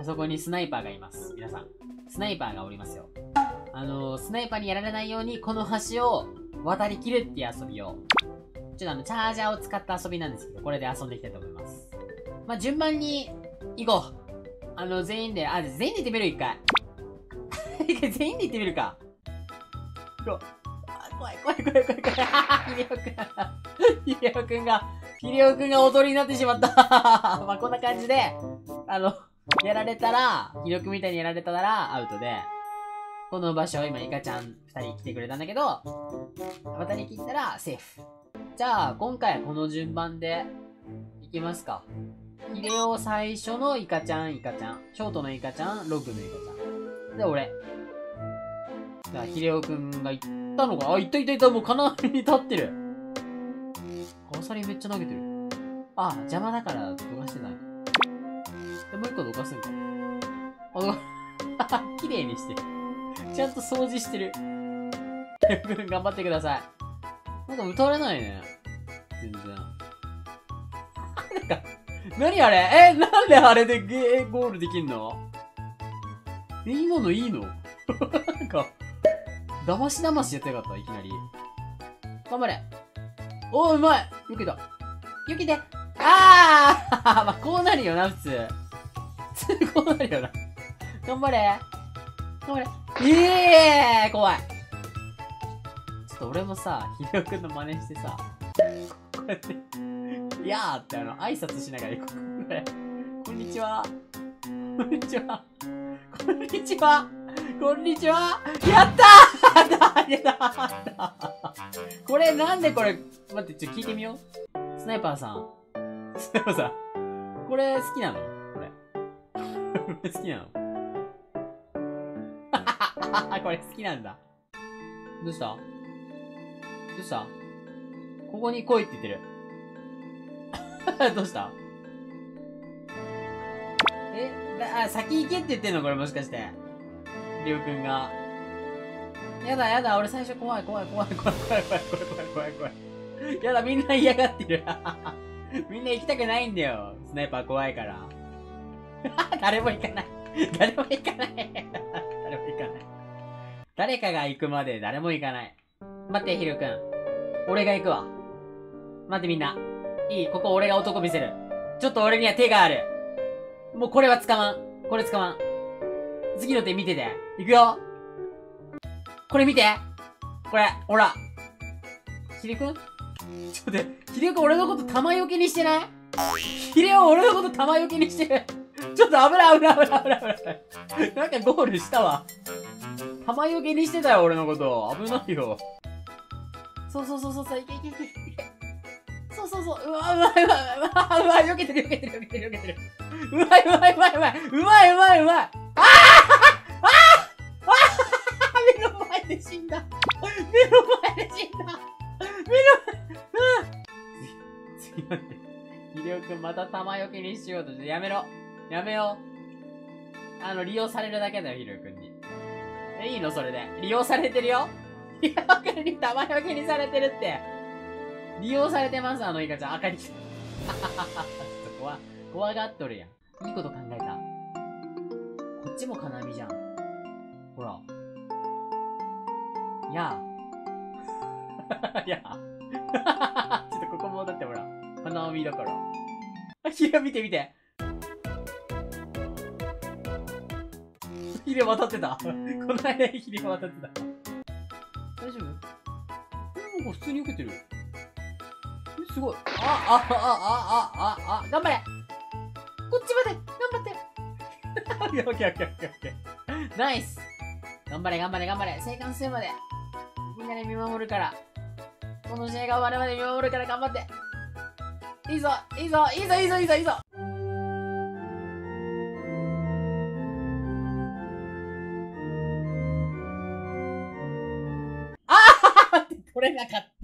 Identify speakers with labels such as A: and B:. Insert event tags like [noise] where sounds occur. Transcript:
A: あそこにスナイパーがいます。皆さん。スナイパーがおりますよ。あのー、スナイパーにやられないように、この橋を渡りきるっていう遊びを、ちょっとあの、チャージャーを使った遊びなんですけど、これで遊んでいきたいと思います。まあ、順番に、行こう。あの、全員で、あ、全員で行ってみる？一回。一 [laughs] 回全員で行ってみるか。行こう。あ、怖い怖い怖い怖い怖い。[laughs] ヒデオくん。ヒデオくんが、ヒデオくんが踊りになってしまった。[laughs] まあ、こんな感じで、あの、やられたら、ヒデオくんみたいにやられたらアウトで、この場所、今、イカちゃん二人来てくれたんだけど、渡り切ったらセーフ。じゃあ、今回はこの順番で、いきますか。ヒデオ最初のイカちゃん、イカちゃん。ショートのイカちゃん、ログのイカちゃん。で、俺。じゃあ、ヒデオくんが行ったのかあ、行った行った行った、もう金網に立ってる。アサリめっちゃ投げてる。あ、邪魔だからどかしてない。で、もう一個どかすんか。あ、どか、綺麗にしてる。ちゃんと掃除してる。[laughs] 頑張ってください。なんか歌われないね。全然。[laughs] なんか、何あれ？え、なんであれでゲーゴールできんの？え、今のいいの？[laughs] なんか、騙し騙しやってよかった、いきなり。頑張れ。おー、うまいよけた。よけて。あーまあ、こうなるよな、普通。普通こうなるよな。頑張れ。頑張れ。ええー、怖い。ちょっと俺もさ、ひでおくんの真似してさ、こうやって、いやーってあの、挨拶しながら行こう。これ。こんにちは。こんにちは。こんにちは。こんにちは。やったーやったこれなんでこれ、待って、ちょ、聞いてみよう。スナイパーさん。スナイパーさん。これ好きなの？好きなの？[laughs] これ好きなんだ。どうした？どうした？ここに来いって言ってる。[laughs] どうした？えあ、先行けって言ってんの？これもしかして。りょうくんが。やだやだ、俺最初怖い怖い怖い怖い怖い怖い怖い怖い怖い怖い。やだ、みんな嫌がってる。[laughs] みんな行きたくないんだよ。スナイパー怖いから。[laughs] 誰も行かない。誰も行かない。誰も行かない。誰かが行くまで誰も行かない。待って、ヒロくん。俺が行くわ。待ってみんな。いいここ俺が男見せる。ちょっと俺には手がある。もうこれは使わん。これ使わん。次の手見てて。いくよ。これ見て。これ、ほら。ヒデくんちょっと待って、ヒデくん俺のこと玉よけにしてない？ヒデは俺のこと玉よけにしてる。っと危ない危ない危ない危ない危ない。なんかゴールしたわ。玉よけにしてたよ、俺のこと。危ないよ。そうそうそうそうそう、いけいけいけ。そうそうそう、うわ、うまいうまいうまいうまい、よけてるよけてるよけてるよけてる。うまいうまいうまいうまいうまいうまいうまい。あーああ目の前で死んだ。目の前で死んだ。目の前、うん。次待って。ひでおくんまた玉よけにしようとして、やめろ。やめよう。あの、利用されるだけだよ、ひでおくんに。え、いいのそれで。利用されてるよひでおくんに玉よけにされてるって。利用されてます、あのイカちゃん。赤に来た。ちょっと怖、怖がっとるやん。いいこと考えた。こっちも金網じゃん。ほら。やあ。やあ。ちょっとここもだってほら。金網だから。あ、ヒレ見て見て。ヒレ渡ってた。この間ヒレ渡ってた。大丈夫？え、なんか普通に受けてる。え、すごい。あ、あ、あ、あ、あ、あ、あ、頑張れこっちまで頑張ってオッケーオッケーオッケーオッケーオッケー。ナイス頑張れ頑張れ頑張れ生還するまでみんなで見守るから。この試合が終わるまで見守るから頑張っていいぞいいぞいいぞいいぞいいぞいいぞ取れなかった。